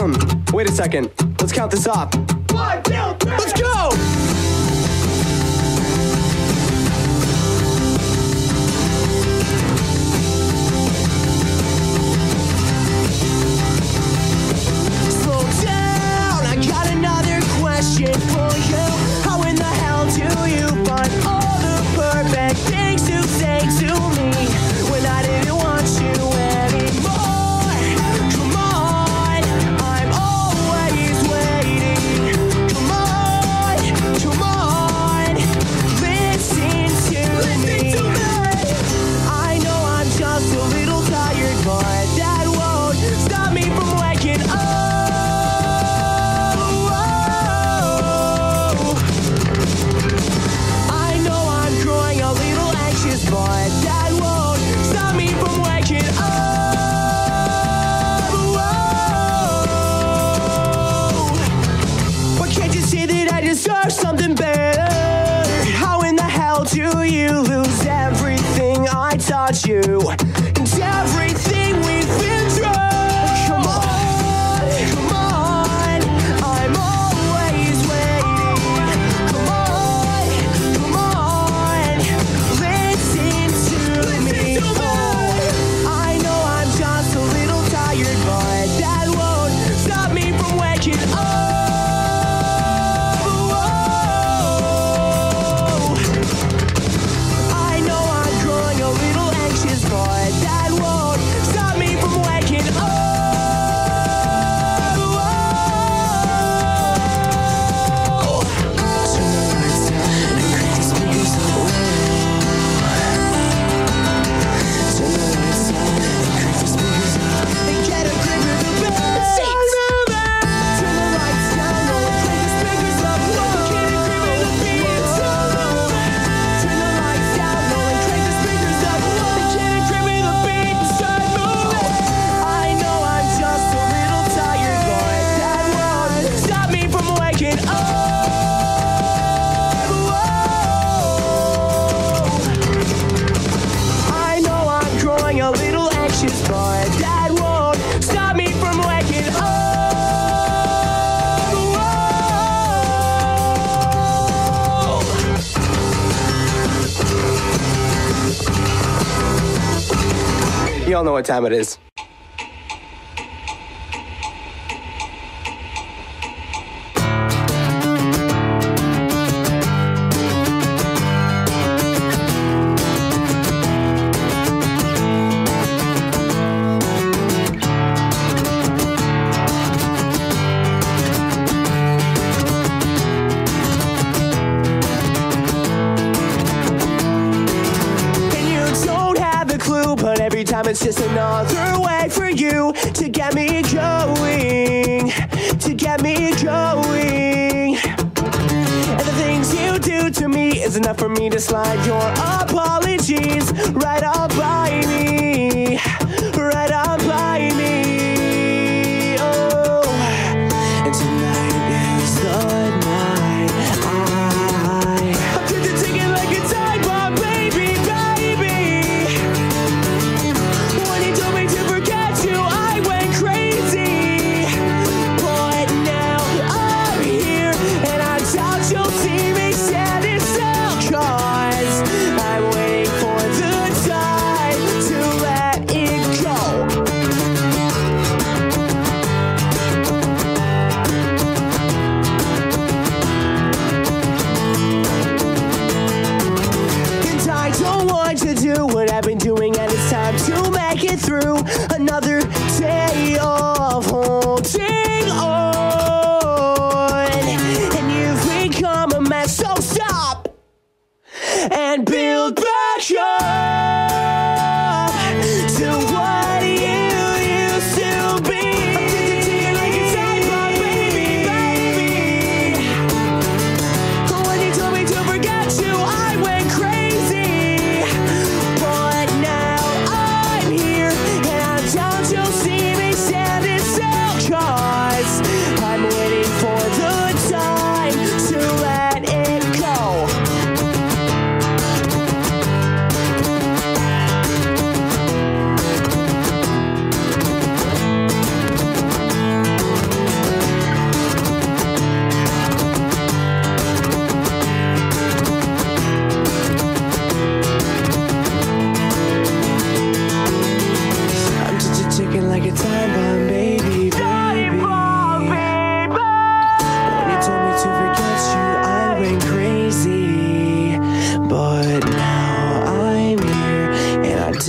Damn! Wait a second. Let's count this off. One, two, three. Let's go! Slow down, I got another question for you. deserve something better. How in the hell do you lose everything I taught you? Y'all know what time it is. But every time it's just another way for you to get me going, to get me going. And the things you do to me is enough for me to slide your apologies right up by me.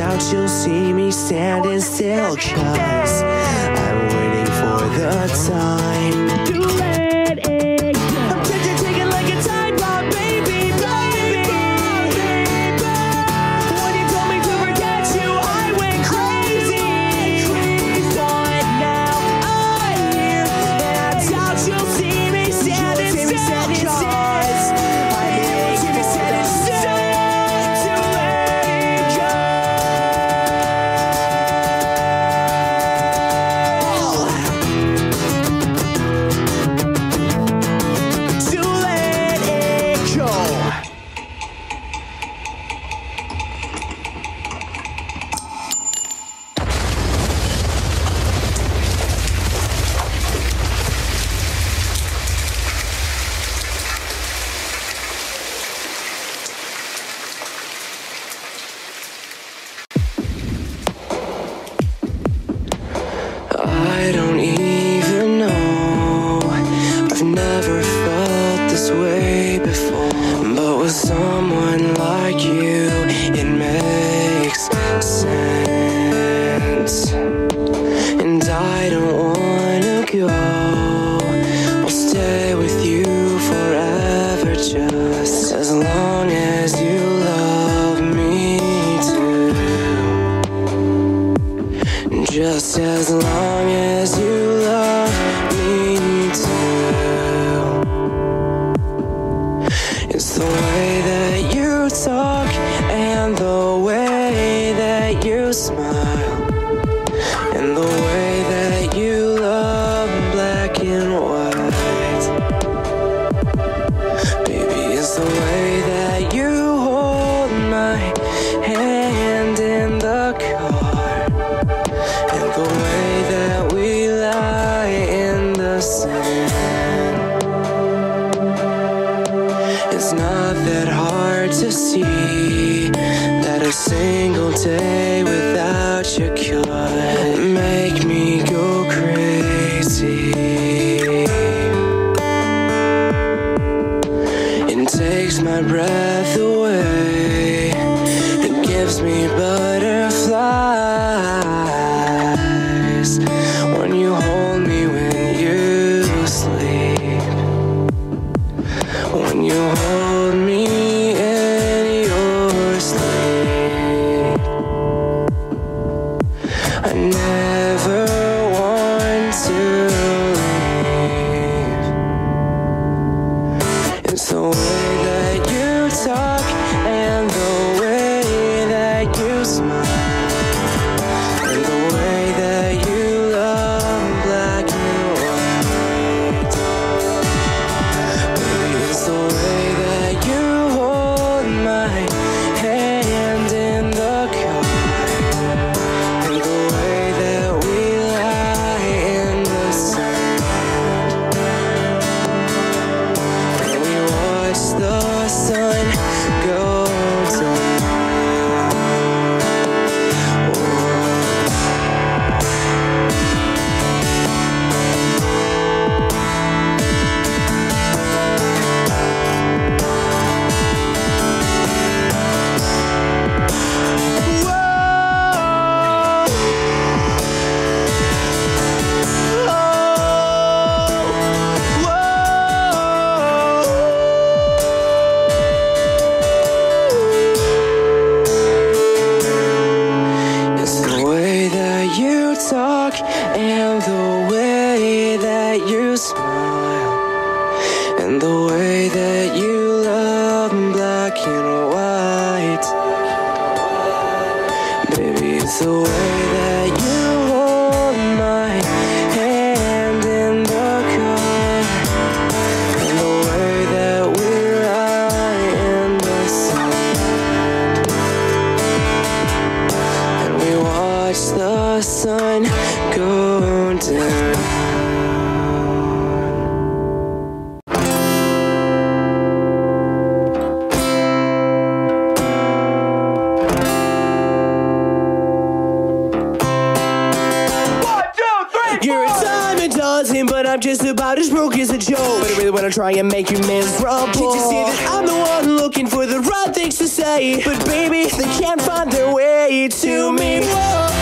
Out, you'll see me standing still, cause I'm waiting for the time. hand in the car. And the way that we lie in the sand It's not that hard to see That a single day you smile and the gonna try and make you miserable. Can't you see that I'm the one looking for the right things to say? But baby, they can't find their way to me. Whoa.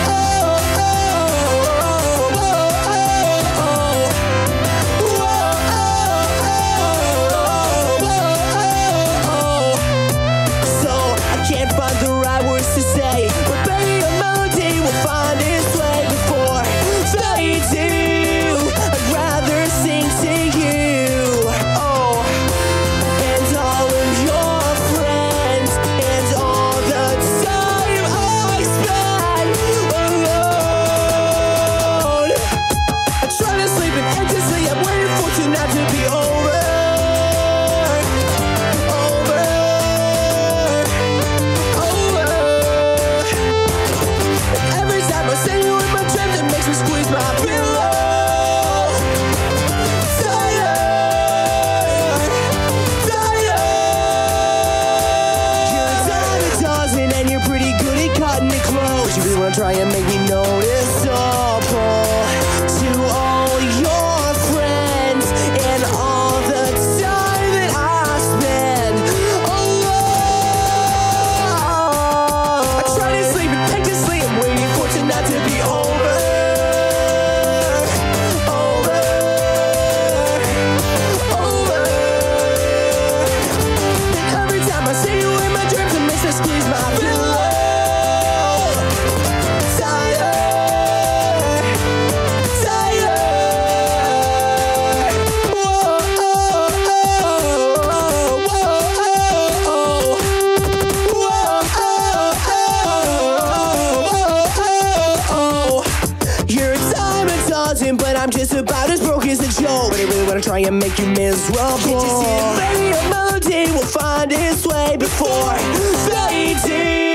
try and I'm just about as broke as a joke. But I really wanna try and make you miserable. Can't you see the fate melody will find its way before fading?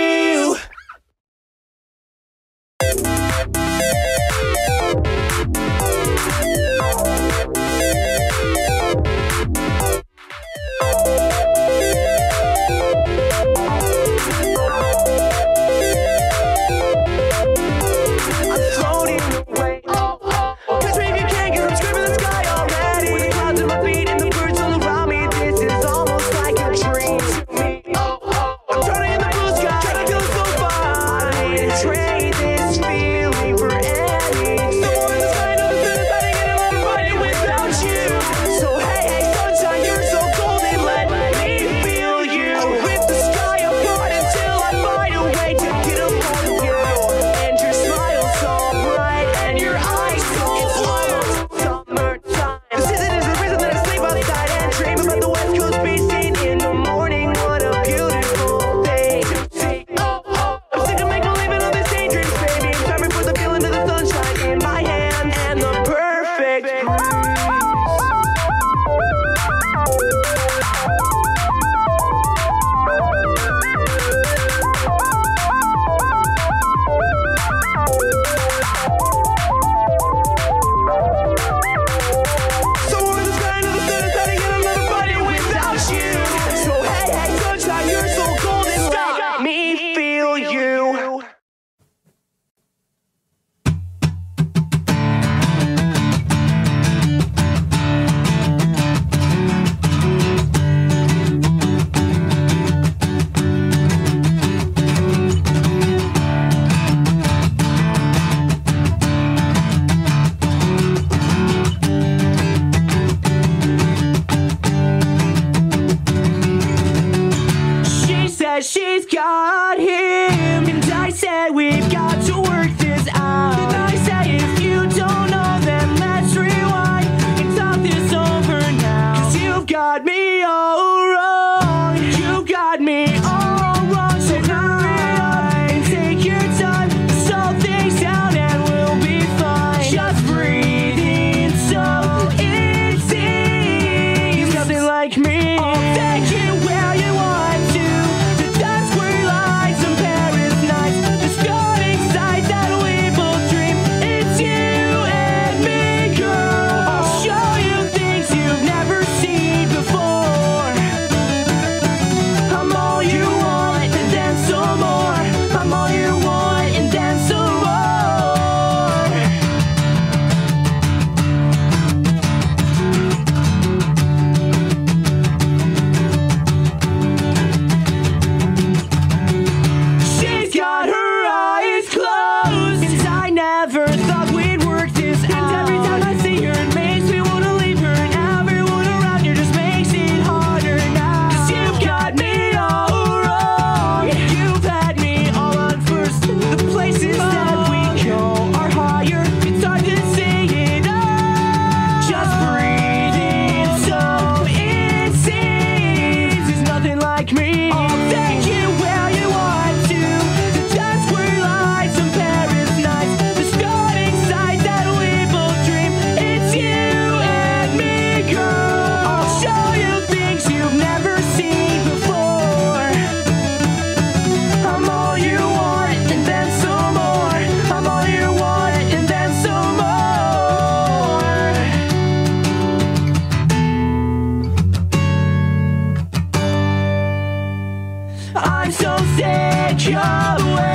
God. away.